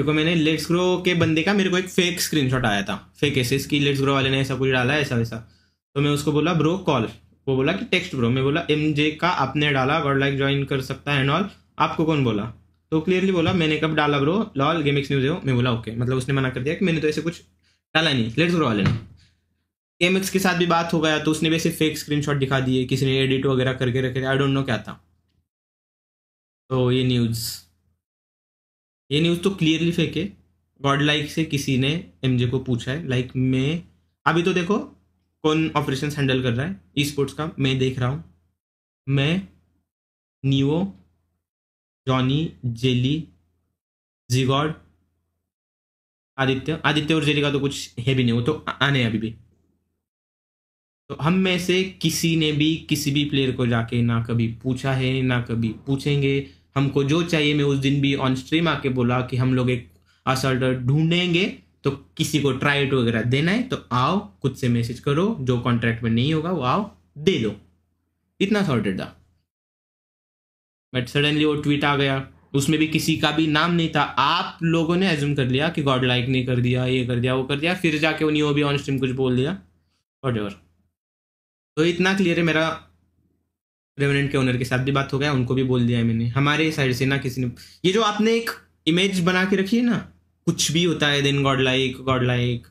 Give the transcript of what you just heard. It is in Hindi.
देखो मैंने लेट्स ग्रो के बंदे का मेरे को एक फेक स्क्रीनशॉट आया था। फेक एसेस की लेट्स ग्रो वाले ने ऐसा कुछ डाला, ऐसा, वैसा। तो मैं उसको बोला ब्रो कॉल वो बोला कि टेक्स्ट ब्रो मैं बोला एम जे का आपने डाला गॉड लाइक ज्वाइन कर सकता है एंड ऑल आपको कौन बोला? तो क्लियरली बोला, मैंने कब डाला ब्रो लॉल गेमिक्स न्यूज़ हो मैं बोला ओके मतलब उसने मना कर दिया कि मैंने तो ऐसे कुछ डाला नहीं। लेट्स ग्रो वाले ने। एम एक्स के साथ भी बात हो गया तो उसने भी ऐसे फेक स्क्रीनशॉट दिखा दिए, किसी ने एडिट वगैरह करके रखे आई डोंट नो क्या था। तो ये न्यूज़ ये न्यूज़ तो क्लियरली फेक। है गॉड लाइक से किसी ने एमजे को पूछा है। लाइक मैं, अभी तो देखो कौन ऑपरेशन हैंडल कर रहा है। ई स्पोर्ट्स का मैं देख रहा हूँ। मैं न्यूओ जॉनी जेली जीगॉड आदित्य। आदित्य और जेली का तो कुछ है भी नहीं। वो तो आने अभी भी। तो हम में से किसी ने भी किसी भी प्लेयर को जाके ना कभी पूछा है, ना कभी पूछेंगे। हमको जो चाहिए, मैं उस दिन भी ऑन स्ट्रीम आके बोला कि हम लोग एक असल्टर ढूंढेंगे तो किसी को ट्राइट वगैरह देना है तो आओ, खुद से मैसेज करो, जो कॉन्ट्रैक्ट में नहीं होगा, वो आओ, दे दो। इतना सॉर्टेड था। बट सडनली वो ट्वीट आ गया। उसमें भी किसी का भी नाम नहीं था। आप लोगों ने एज्यूम कर लिया कि गॉड लाइक नहीं कर दिया, ये कर दिया, वो कर दिया, फिर जाके उन्हीं वो भी ऑन स्ट्रीम कुछ बोल दिया। वॉट तो इतना क्लियर है मेरा रेवनेंट के ओनर के साथ भी बात हो गया, उनको भी बोल दिया है मैंने। हमारे साइड से ना किसी ने ये जो आपने एक इमेज बना के रखी है ना, कुछ भी होता है then god like god like